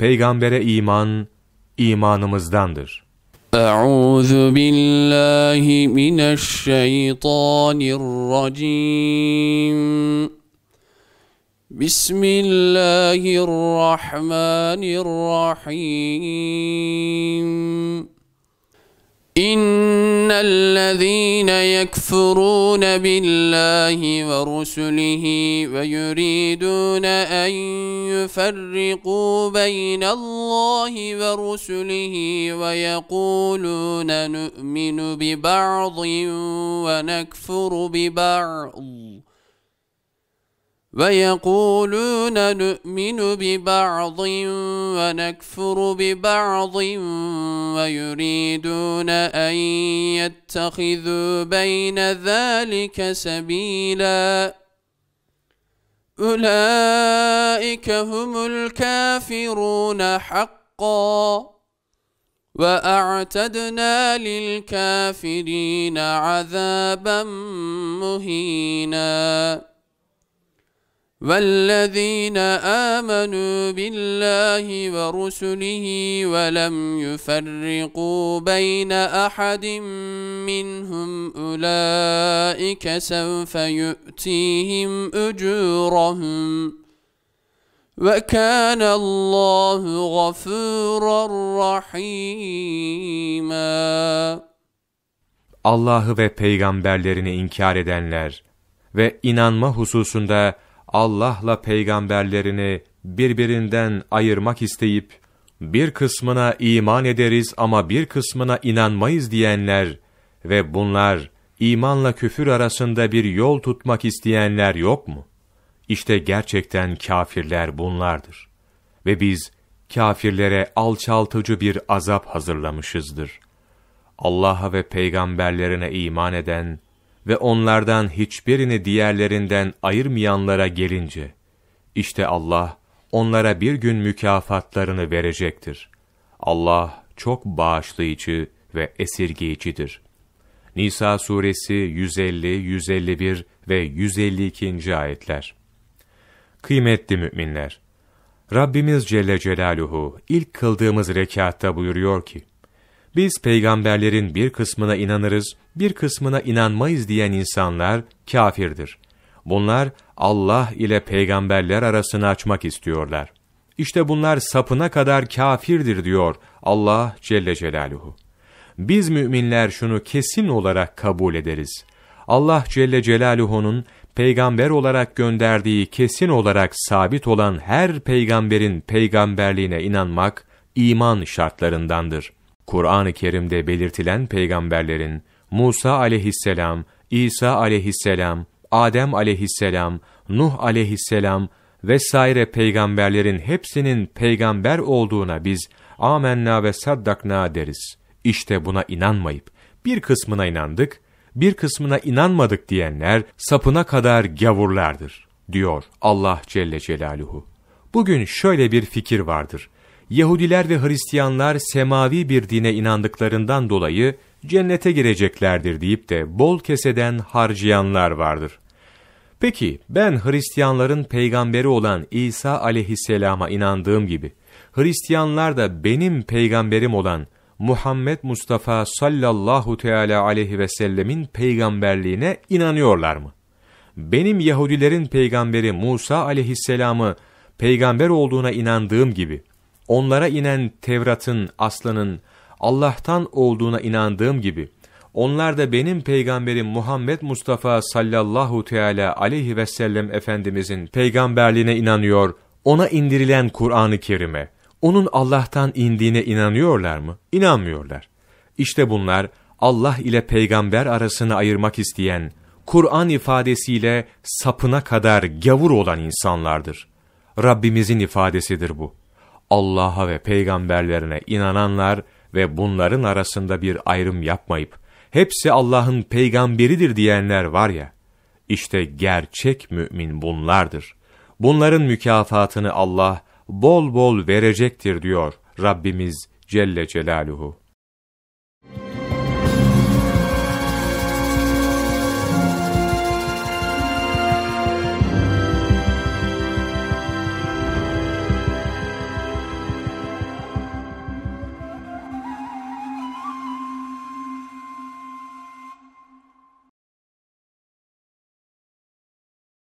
peygambere iman, imanımızdandır. أعوذ بالله من الشيطان الرجيم الذين يكفرون بالله ورسله ويريدون أن يفرقوا بين الله ورسله ويقولون نؤمن ببعض ونكفر ببعض. ويقولون نؤمن ببعض ونكفر ببعض ويريدون أن يتخذوا بين ذلك سبيلا. أولئك هم الكافرون حقا. وأعتدنا للكافرين عذابا مهينا. والذين آمنوا بالله ورسله ولم يفرقوا بين أحد منهم أولئك سوف يؤتيهم أجورهم وكان الله غفورا رحيما Allah'ı ve peygamberlerini inkar edenler ve inanma hususunda Allah'la peygamberlerini birbirinden ayırmak isteyip, bir kısmına iman ederiz ama bir kısmına inanmayız diyenler ve bunlar imanla küfür arasında bir yol tutmak isteyenler yok mu? İşte gerçekten kafirler bunlardır. Ve biz kafirlere alçaltıcı bir azap hazırlamışızdır. Allah'a ve peygamberlerine iman eden, ve onlardan hiçbirini diğerlerinden ayırmayanlara gelince, işte Allah onlara bir gün mükafatlarını verecektir. Allah çok bağışlayıcı ve esirgeyicidir. Nisa suresi 150, 151 ve 152. ayetler. Kıymetli müminler, Rabbimiz Celle Celaluhu ilk kıldığımız rekatta buyuruyor ki, biz peygamberlerin bir kısmına inanırız, bir kısmına inanmayız diyen insanlar kafirdir. Bunlar Allah ile peygamberler arasını açmak istiyorlar. İşte bunlar sapına kadar kafirdir diyor Allah Celle Celaluhu. Biz müminler şunu kesin olarak kabul ederiz. Allah Celle Celaluhu'nun peygamber olarak gönderdiği kesin olarak sabit olan her peygamberin peygamberliğine inanmak iman şartlarındandır. Kur'an-ı Kerim'de belirtilen peygamberlerin Musa aleyhisselam, İsa aleyhisselam, Adem aleyhisselam, Nuh aleyhisselam vesaire peygamberlerin hepsinin peygamber olduğuna biz amenna ve saddakna deriz. İşte buna inanmayıp bir kısmına inandık, bir kısmına inanmadık diyenler sapına kadar gavurlardır, diyor Allah Celle Celaluhu. Bugün şöyle bir fikir vardır. Yahudiler ve Hristiyanlar semavi bir dine inandıklarından dolayı cennete gireceklerdir deyip de bol keseden harcayanlar vardır. Peki ben Hristiyanların peygamberi olan İsa aleyhisselama inandığım gibi, Hristiyanlar da benim peygamberim olan Muhammed Mustafa sallallahu teala aleyhi ve sellemin peygamberliğine inanıyorlar mı? Benim Yahudilerin peygamberi Musa aleyhisselamı peygamber olduğuna inandığım gibi, onlara inen Tevrat'ın aslının Allah'tan olduğuna inandığım gibi, onlar da benim peygamberim Muhammed Mustafa sallallahu teala aleyhi ve sellem Efendimizin peygamberliğine inanıyor, ona indirilen Kur'an-ı Kerim'e, onun Allah'tan indiğine inanıyorlar mı? İnanmıyorlar. İşte bunlar Allah ile peygamber arasını ayırmak isteyen, Kur'an ifadesiyle sapına kadar gavur olan insanlardır. Rabbimizin ifadesidir bu. Allah'a ve peygamberlerine inananlar ve bunların arasında bir ayrım yapmayıp, hepsi Allah'ın peygamberidir diyenler var ya, işte gerçek mümin bunlardır. Bunların mükafatını Allah bol bol verecektir diyor Rabbimiz Celle Celaluhu.